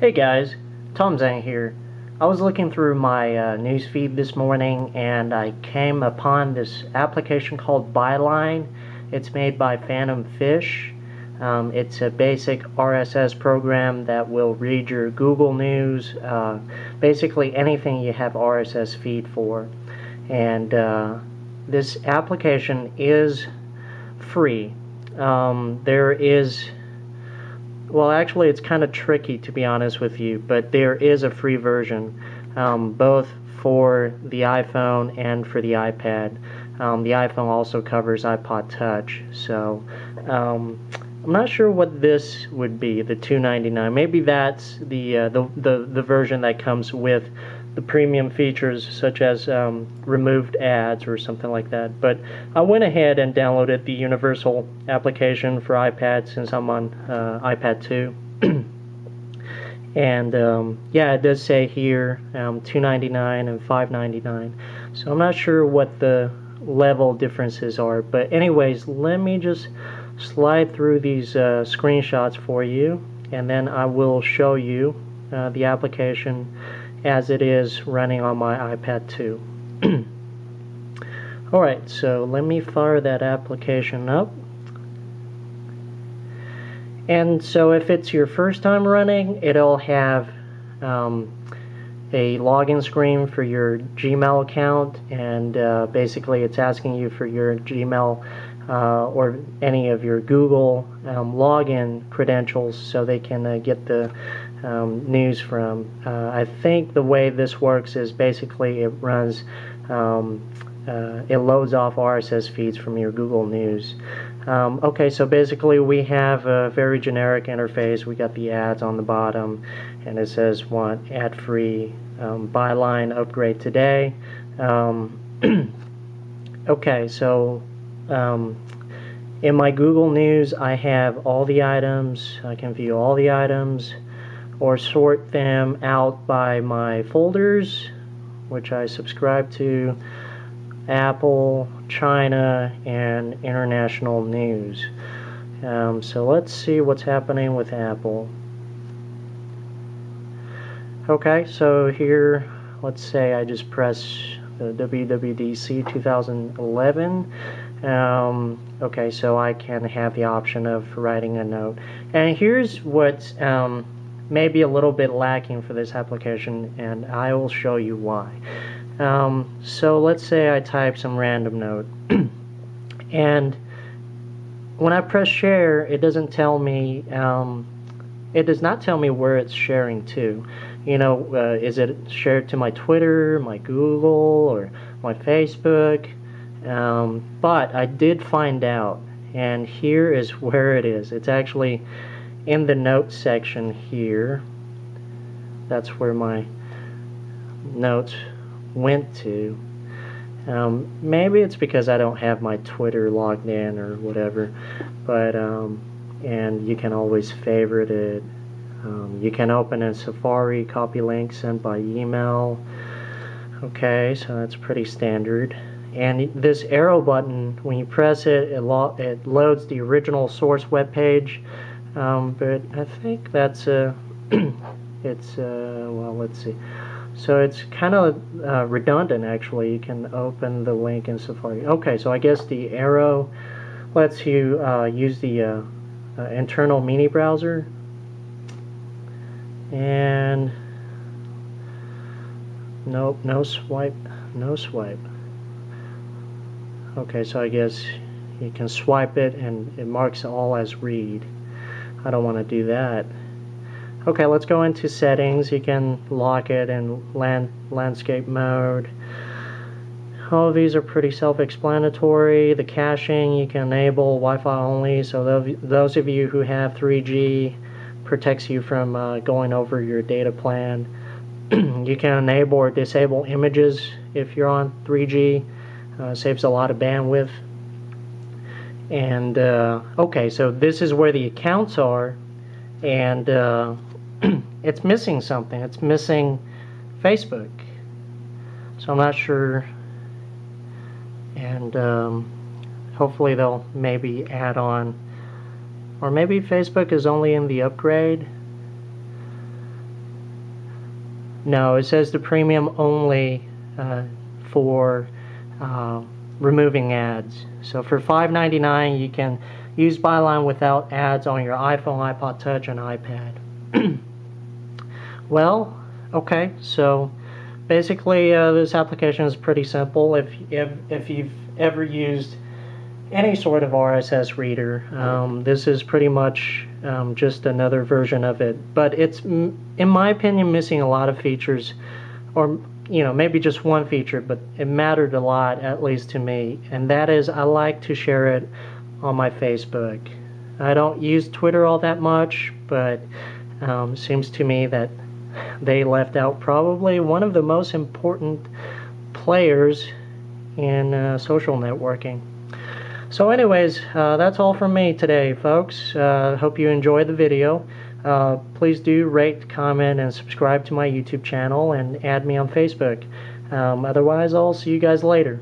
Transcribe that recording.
Hey guys, Tom Zhang here. I was looking through my uh, news feed this morning and I came upon this application called Byline. It's made by Phantom Fish. Um, it's a basic RSS program that will read your Google News, uh, basically anything you have RSS feed for. And uh, this application is free. Um, there is well, actually, it's kind of tricky to be honest with you, but there is a free version, um, both for the iPhone and for the iPad. Um, the iPhone also covers iPod Touch, so um, I'm not sure what this would be, the 2.99. Maybe that's the, uh, the the the version that comes with the premium features such as um, removed ads or something like that. But I went ahead and downloaded the universal application for iPad since I'm on uh, iPad 2. and um, yeah, it does say here um, 2.99 and 5.99. So I'm not sure what the level differences are. But anyways, let me just slide through these uh, screenshots for you, and then I will show you uh, the application as it is running on my iPad 2. Alright, so let me fire that application up. And so if it's your first time running, it'll have um, a login screen for your Gmail account and uh, basically it's asking you for your Gmail uh, or any of your Google um, login credentials so they can uh, get the um, news from. Uh, I think the way this works is basically it runs, um, uh, it loads off RSS feeds from your Google News. Um, okay, so basically we have a very generic interface. We got the ads on the bottom, and it says want ad-free um, byline upgrade today. Um, okay, so um, in my Google News, I have all the items. I can view all the items or sort them out by my folders, which I subscribe to, Apple, China, and international news. Um, so let's see what's happening with Apple. Okay, so here, let's say I just press the WWDC 2011. Um, okay, so I can have the option of writing a note. And here's what um, may be a little bit lacking for this application and I will show you why. Um, so let's say I type some random note and when I press share it doesn't tell me um, it does not tell me where it's sharing to you know uh, is it shared to my Twitter my Google or my Facebook um, but I did find out and here is where it is. It's actually in the notes section here. That's where my notes went to. Um, maybe it's because I don't have my Twitter logged in or whatever but um, and you can always favorite it. Um, you can open a Safari copy link sent by email. Okay so that's pretty standard and this arrow button when you press it it, lo it loads the original source web page um, but I think that's a it's uh, well let's see. So it's kind of uh, redundant actually. You can open the link in Safari. Okay so I guess the arrow lets you uh, use the uh, uh, internal mini browser. And nope no swipe no swipe okay so I guess you can swipe it and it marks all as read I don't want to do that. Okay, let's go into settings. You can lock it in land, landscape mode. All of these are pretty self-explanatory. The caching you can enable Wi-Fi only, so those of you who have 3G protects you from uh, going over your data plan. you can enable or disable images if you're on 3G. Uh, saves a lot of bandwidth. And uh, okay so this is where the accounts are. And uh, it's missing something. It's missing Facebook. So I'm not sure. And um, hopefully they'll maybe add on. Or maybe Facebook is only in the upgrade. No, it says the premium only uh, for uh, removing ads. So for $5.99, you can use Byline without ads on your iPhone, iPod Touch, and iPad. well, okay, so basically uh, this application is pretty simple. If, if, if you've ever used any sort of RSS reader, um, this is pretty much um, just another version of it. But it's, in my opinion, missing a lot of features, or you know, maybe just one feature, but it mattered a lot, at least to me, and that is I like to share it on my Facebook. I don't use Twitter all that much, but um, seems to me that they left out probably one of the most important players in uh, social networking. So anyways, uh, that's all from me today, folks. Uh, hope you enjoyed the video. Uh, please do rate, comment, and subscribe to my YouTube channel and add me on Facebook. Um, otherwise, I'll see you guys later.